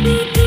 do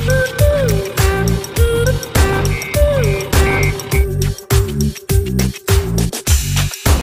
Thank you.